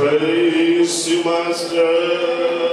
Praise you, Master.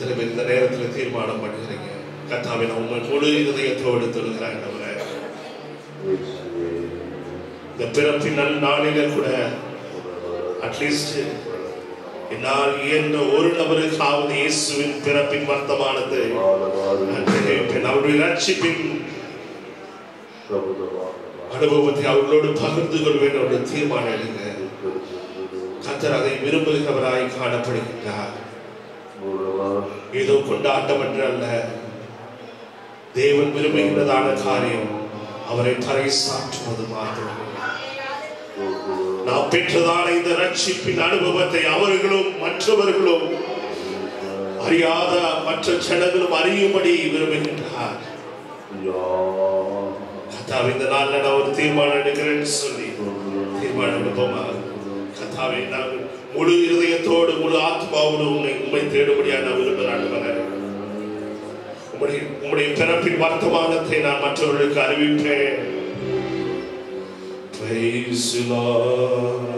திரும்ப இந்த நேரத்தில் தீர்மானம் பண்ணுகிறீங்க கத்தாவை நான் உங்கள் முழு இதயத்தோடு தொழுகிறேன் இந்த பிறப்பின் நல் நாளில கூட அட்லீஸ்ட் என்னால் இயன்ற ஒரு நபருக்காவது இயேசுவின் பிறப்பின் வர்த்தமானது அவருடைய ரட்சிப்பின் அனுபவத்தை அவர்களோடு பகிர்ந்து கொள்வேன். அவருடைய தீர்மானம் எடுங்க கத்தர் அதை விரும்புகிறவராய் காணப்படுகின்றார். ஏதோ கொண்டாட்டம் என்று அல்ல. தேவன் விரும்புகின்றதான காரியம் அவரை பறைசாற்றுவது மாத்திரம். நாம் பெற்றதான இந்த ரட்சிப்பின் அனுபவத்தை அவர்களும் மற்றவர்களும் அறியாத மற்ற ஜனங்களும் அறியும்படி விரும்புகின்றார். கத்தாவை இந்த நாளில் நான் ஒரு தீர்மானம் எடுக்கிறேன்னு சொல்லி தீர்மானம் எடுப்போமா? கத்தாவை நாங்கள் முழு இருதயத்தோடு முழு ஆத்மாவோடு உன்னை உண்மை தேடும்படியா நான் விரும்புகிறேன் உம்முடைய உம்முடைய பிறப்பின் வர்த்தமானத்தை நான் மற்றவர்களுக்கு அறிவிப்பேன். Praise the Lord.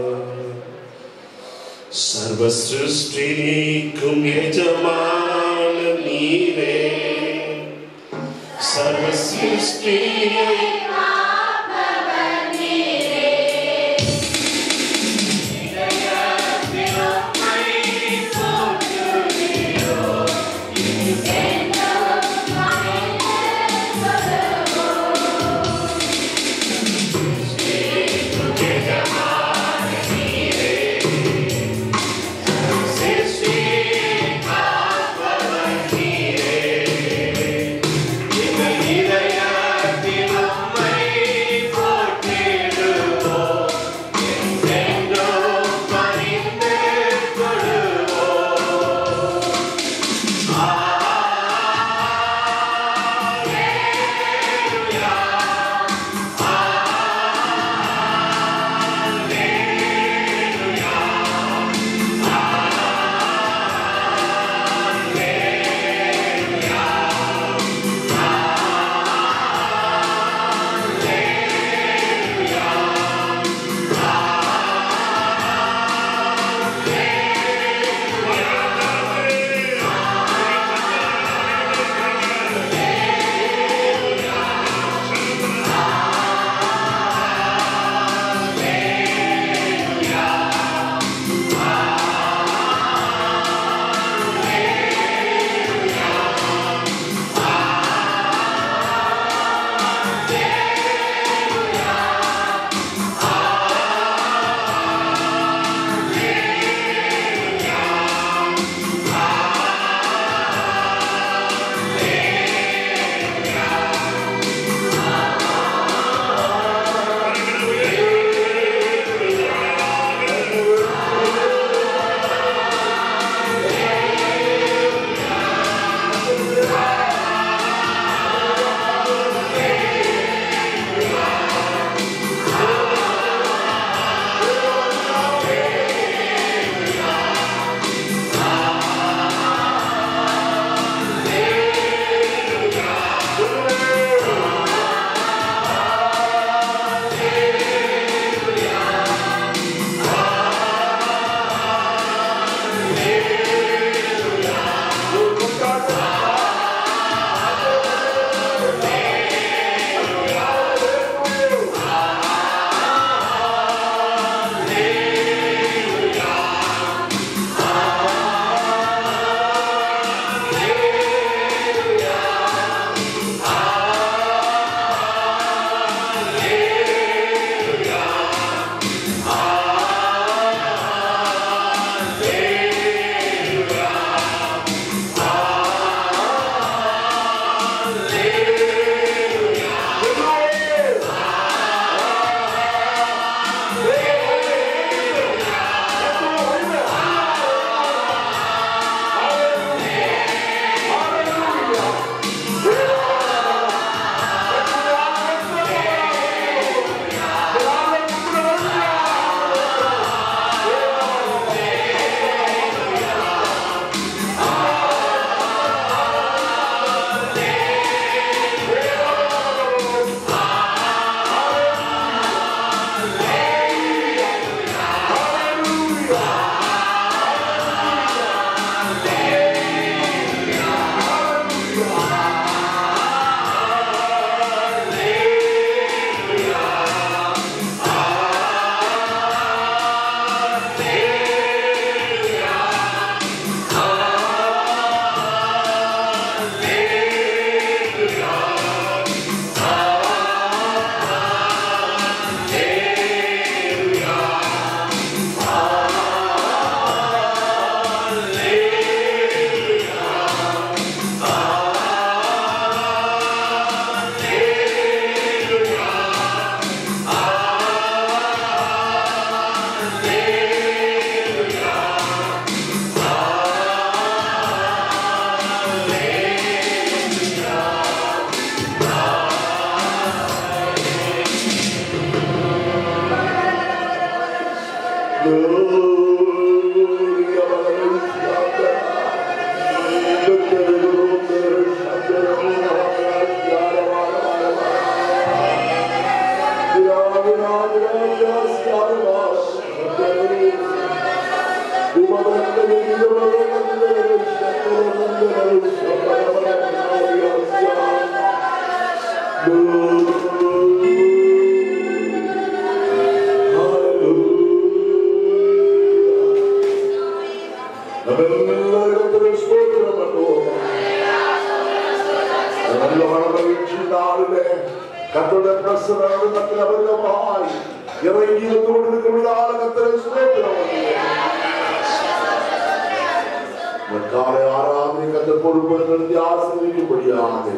சர்வ சிருஷ்டிக்கும் எஜமான நீரே. சர்வ சிருஷ்டியை கத்தோட பிரசனாவது கத்திர வருடமாய் இறங்கி வந்து கொண்டிருக்கிறதால கத்திர ஸ்தோத்திரம் காலை ஆறாவது கத்த பொறுப்பு ஆசிரியப்படியாது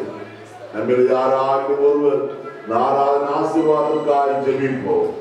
நம்மில் யாராவது ஒருவர் நாராதன் ஆசீர்வாதத்துக்காய் ஜெபிப்போம்.